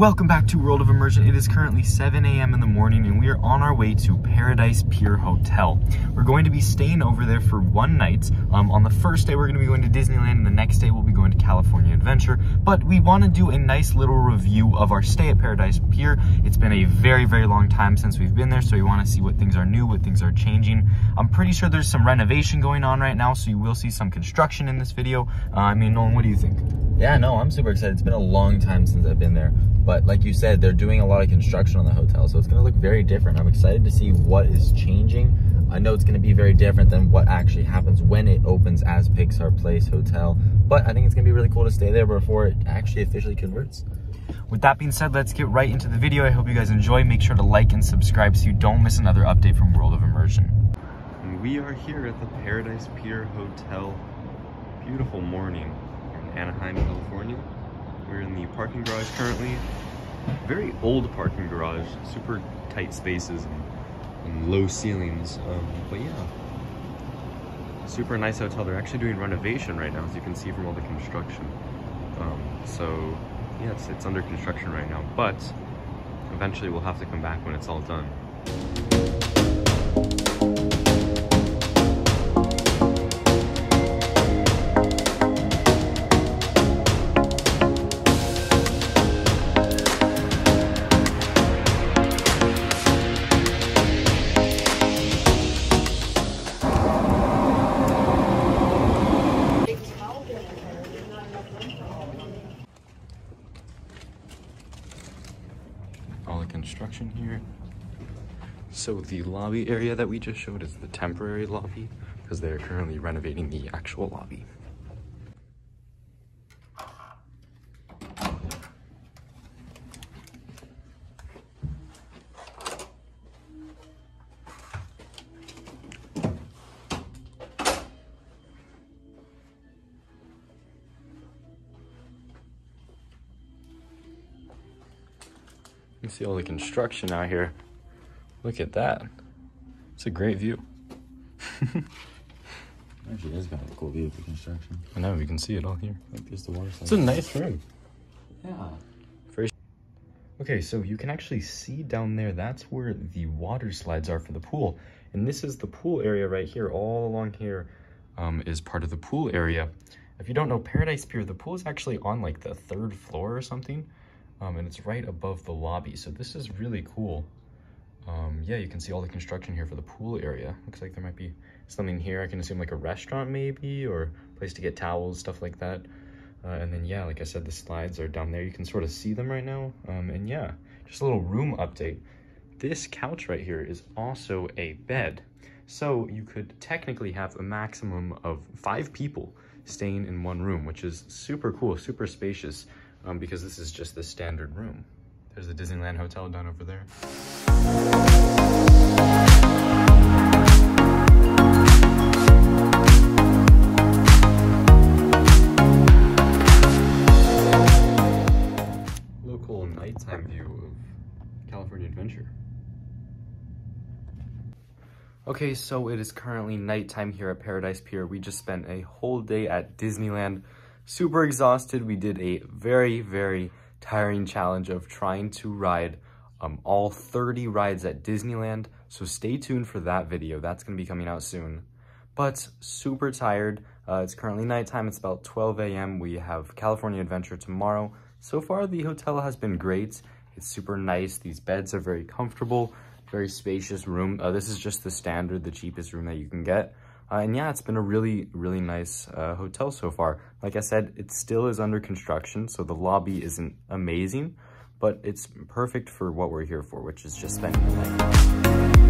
Welcome back to World of Immersion. It is currently 7 a.m. in the morning and we are on our way to Paradise Pier Hotel. We're going to be staying over there for one night. Um, on the first day, we're going to be going to Disneyland and the next day we'll be going to California Adventure. But we want to do a nice little review of our stay at Paradise Pier. It's been a very, very long time since we've been there, so we want to see what things are new, what things are changing. I'm pretty sure there's some renovation going on right now, so you will see some construction in this video. Uh, I mean, Nolan, what do you think? Yeah, no, I'm super excited. It's been a long time since I've been there. But like you said, they're doing a lot of construction on the hotel, so it's gonna look very different. I'm excited to see what is changing. I know it's gonna be very different than what actually happens when it opens as Pixar Place Hotel, but I think it's gonna be really cool to stay there before it actually officially converts. With that being said, let's get right into the video. I hope you guys enjoy. Make sure to like and subscribe so you don't miss another update from World of Immersion. And we are here at the Paradise Pier Hotel. Beautiful morning in Anaheim, California. We're in the parking garage currently. Very old parking garage, super tight spaces and, and low ceilings. Um, but yeah, super nice hotel. They're actually doing renovation right now, as you can see from all the construction. Um, so yeah, it's, it's under construction right now, but eventually we'll have to come back when it's all done. So the lobby area that we just showed is the temporary lobby because they're currently renovating the actual lobby. You see all the construction out here. Look at that. It's a great view. Actually, it's got a cool view of the construction. I know, you can see it all here. Like just the water It's a nice room. Yeah. Okay, so you can actually see down there, that's where the water slides are for the pool. And this is the pool area right here, all along here um, is part of the pool area. If you don't know Paradise Pier, the pool is actually on like the third floor or something. Um, and it's right above the lobby. So this is really cool. Um, yeah, you can see all the construction here for the pool area. Looks like there might be something here. I can assume like a restaurant maybe, or place to get towels, stuff like that. Uh, and then, yeah, like I said, the slides are down there. You can sort of see them right now. Um, and yeah, just a little room update. This couch right here is also a bed. So you could technically have a maximum of five people staying in one room, which is super cool, super spacious, um, because this is just the standard room. There's the Disneyland Hotel down over there. Local nighttime view of California Adventure. Okay, so it is currently nighttime here at Paradise Pier. We just spent a whole day at Disneyland. Super exhausted. We did a very, very tiring challenge of trying to ride um, all 30 rides at Disneyland. So stay tuned for that video. That's going to be coming out soon. But super tired. Uh, it's currently nighttime. It's about 12 a.m. We have California Adventure tomorrow. So far, the hotel has been great. It's super nice. These beds are very comfortable, very spacious room. Uh, this is just the standard, the cheapest room that you can get. Uh, and yeah, it's been a really, really nice uh, hotel so far. Like I said, it still is under construction, so the lobby isn't amazing, but it's perfect for what we're here for, which is just spending the night.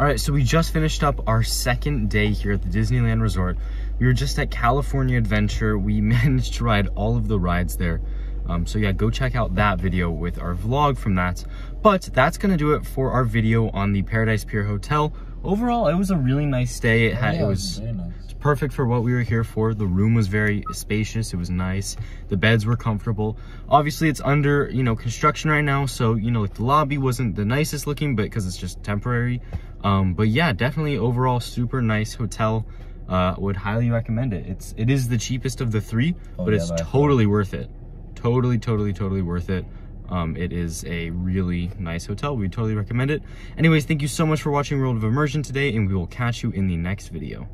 All right, so we just finished up our second day here at the Disneyland Resort. We were just at California Adventure. We managed to ride all of the rides there. Um, so yeah, go check out that video with our vlog from that. But that's gonna do it for our video on the Paradise Pier Hotel. Overall, it was a really nice day. It, had, Yeah, it was very nice. Perfect for what we were here for. The room was very spacious. It was nice. The beds were comfortable. Obviously, it's under, you know, construction right now. So, you know, like the lobby wasn't the nicest looking, but because it's just temporary. Um, but yeah, definitely overall super nice hotel. Uh, would highly recommend it. It's, it is the cheapest of the three, Oh, but yeah, it's totally worth it. Totally, totally, totally worth it. Um, it is a really nice hotel. We totally recommend it. Anyways, thank you so much for watching World of Immersion today, and we will catch you in the next video.